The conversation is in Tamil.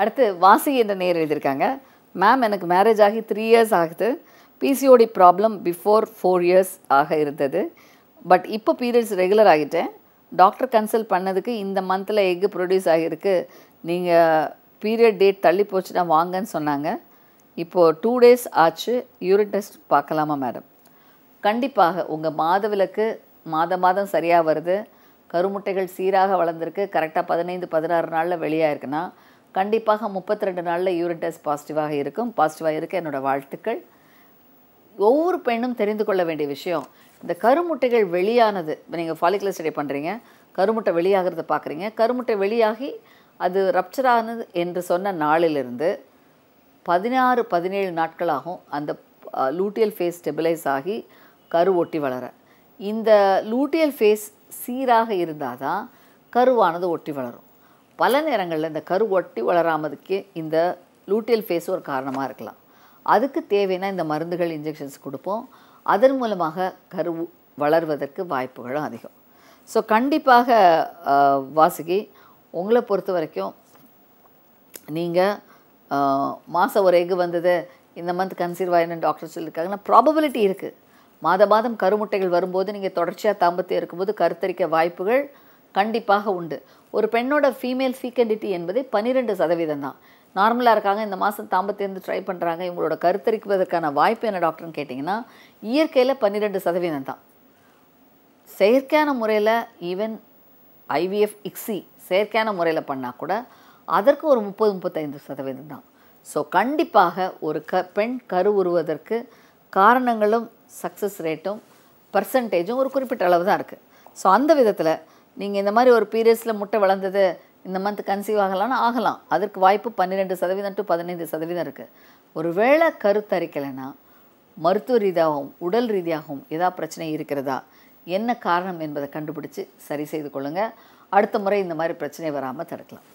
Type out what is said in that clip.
அடுத்து வாசி என்ற நேர் எழுதியிருக்காங்க. மேம் எனக்கு மேரேஜ் ஆகி த்ரீ இயர்ஸ் ஆகுது. PCOD problem before four years ஆக இருந்தது. பட் இப்போ பீரியட்ஸ் ரெகுலர் ஆகிட்டேன். டாக்டர் கன்சல்ட் பண்ணதுக்கு இந்த மந்தில் எக்கு ப்ரொடியூஸ் ஆகியிருக்கு. நீங்கள் பீரியட் டேட் தள்ளி போச்சுன்னா வாங்கன்னு சொன்னாங்க. இப்போது டூ டேஸ் ஆச்சு. யூரின் டெஸ்ட் பார்க்கலாமா மேடம் கண்டிப்பாக உங்கள் மாதவிலக்கு மாத மாதம் சரியாக வருது. கருமுட்டைகள் சீராக வளர்ந்துருக்கு. கரெக்டாக பதினைந்து பதினாறு நாளில் வெளியாயிருக்குன்னா கண்டிப்பாக முப்பத்தி ரெண்டு நாளில் யூரின் டெஸ்ட் பாசிட்டிவாக இருக்கும். பாசிட்டிவாக இருக்க என்னோடய வாழ்த்துக்கள். ஒவ்வொரு பெண்ணும் தெரிந்து கொள்ள வேண்டிய விஷயம் இந்த கருமுட்டைகள் வெளியானது இப்போ நீங்கள் ஃபாலிகுலர் ஸ்டடி பண்ணுறீங்க கருமுட்டை வெளியாகிறத பார்க்குறீங்க கருமுட்டை வெளியாகி அது ரப்சர் ஆனது என்று சொன்ன நாளிலிருந்து பதினாறு பதினேழு நாட்களாகும் அந்த லூட்டியல் ஃபேஸ் ஸ்டெபிலைஸ் ஆகி கரு ஒட்டி வளர. இந்த லூட்டியல் ஃபேஸ் சீராக இருந்தால் தான் கருவானது ஒட்டி வளரும். பல நேரங்களில் இந்த கரு ஒட்டி வளராமதுக்கு இந்த லூட்டியல் ஃபேஸ் ஒரு காரணமாக இருக்கலாம். அதுக்கு தேவைன்னா இந்த மருந்துகள் இன்ஜெக்ஷன்ஸ் கொடுப்போம். அதன் மூலமாக கரு வளர்வதற்கு வாய்ப்புகளும் அதிகம். ஸோ கண்டிப்பாக வாசுகி உங்களை பொறுத்த வரைக்கும் நீங்கள் மாதம் ஒரு எக்கு வந்தது இந்த மந்த் கன்சீவ் ஆயின்னு டாக்டர் சொல்லியிருக்காங்கன்னா ப்ராபபிலிட்டி இருக்குது மாத மாதம் கருமுட்டைகள் வரும்போது நீங்கள் தொடர்ச்சியாக தாம்பத்தியம் இருக்கும்போது கருத்தரிக்க வாய்ப்புகள் கண்டிப்பாக உண்டு. ஒரு பெண்ணோட ஃபீமேல் ஃபீக்கண்டிட்டி என்பது பன்னிரெண்டு சதவீதம் தான். நார்மலாக இருக்காங்க இந்த மாதம் தாம்பத்தியம் ட்ரை பண்ணுறாங்க இவங்களோட கருத்தரிப்பதற்கான வாய்ப்பு என்ன டாக்டர்னு கேட்டிங்கன்னா இயற்கையில் பன்னிரெண்டு சதவீதம் தான். செயற்கையான முறையில் ஈவன் ஐவிஎஃப் இக்ஸி செயற்கையான முறையில் பண்ணால் கூட அதற்கு ஒரு முப்பது முப்பத்தைந்து சதவீதம் தான். ஸோ கண்டிப்பாக ஒரு க பெண் கரு உருவதற்கு காரணங்களும் சக்ஸஸ் ரேட்டும் பர்சன்டேஜும் ஒரு குறிப்பிட்ட அளவு தான் இருக்குது ஸோ அந்த விதத்தில் நீங்கள் இந்த மாதிரி ஒரு பீரியட்ஸில் முட்டை வளர்ந்தது இந்த மந்த் கன்சீவ் ஆகலாம்னு ஆகலாம். அதற்கு வாய்ப்பு பன்னிரெண்டு சதவீதம் டு பதினைந்து சதவீதம் இருக்குது ஒருவேளை கருத்தரிக்கலைன்னா மருத்துவ ரீதியாகவும் உடல் ரீதியாகவும் ஏதாவது பிரச்சனை இருக்கிறதா? என்ன காரணம் என்பதை கண்டுபிடிச்சு சரி செய்து கொள்ளுங்கள் அடுத்த முறை இந்த மாதிரி பிரச்சனை வராமல் தடுக்கலாம்.